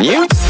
You.